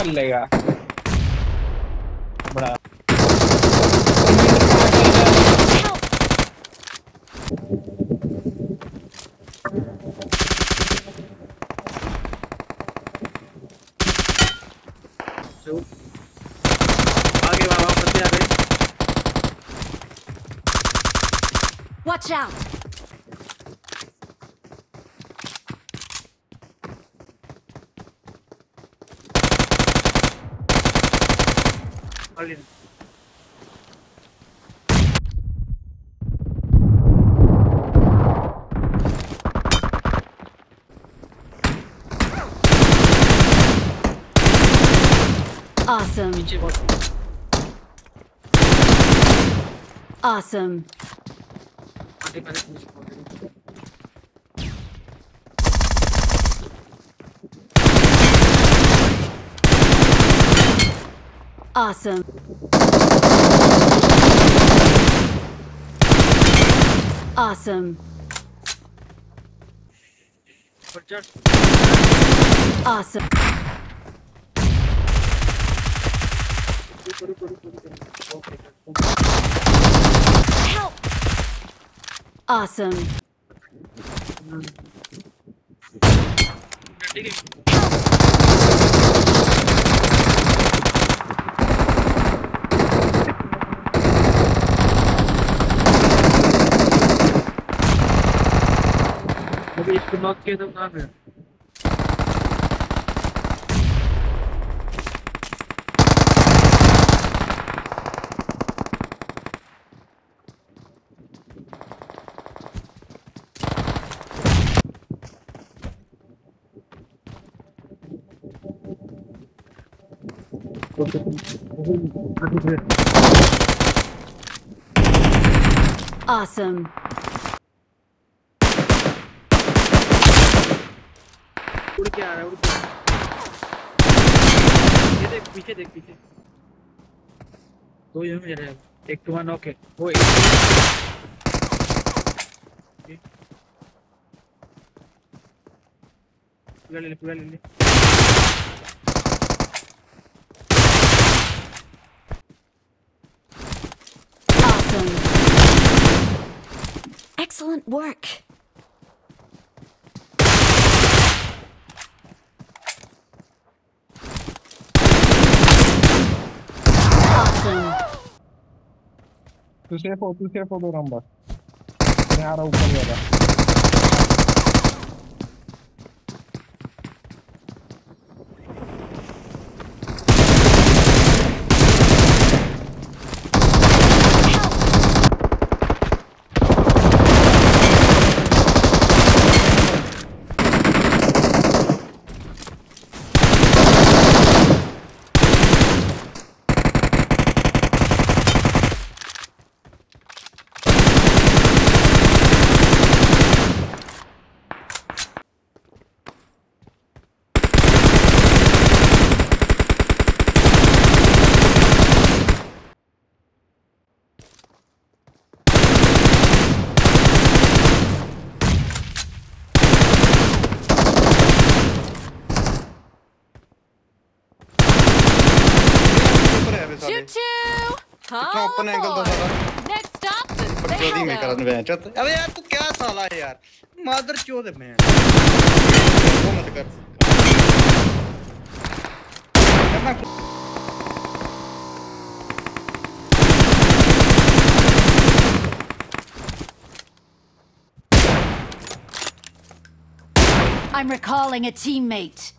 कर लेगा। बड़ा। आगे बाबा बंदे आ गए। Watch out! ali. Awesome. Awesome. Awesome. Awesome. Awesome. Help! Awesome. Help! hiç blok yedim abi. Awesome. उड़ के आ रहा है, उड़ के। ये देख, पीछे देख, पीछे। दो यहाँ मेरा एक तुम्हारा नॉक है। वो एक। पूरा ले ले, पूरा ले ले. Excellent work. Awesome. तू सेफ़ हो तू सेफ़ हो दो नंबर मैं आ रहा ऊपर ज़्यादा ऊपर है वे साले Choo choo! इतना ओपन एंगल था साला Next stop, the बकचोदी में Sahara. करन बहन चोद अबे यार तू क्या साला है यार मादर चोद है मैं वो मत कर करना I'm recalling a teammate.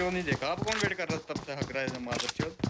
चोद नहीं देखा? आप कौन वेट कर रहा था तब से हक रहा है माधर चोद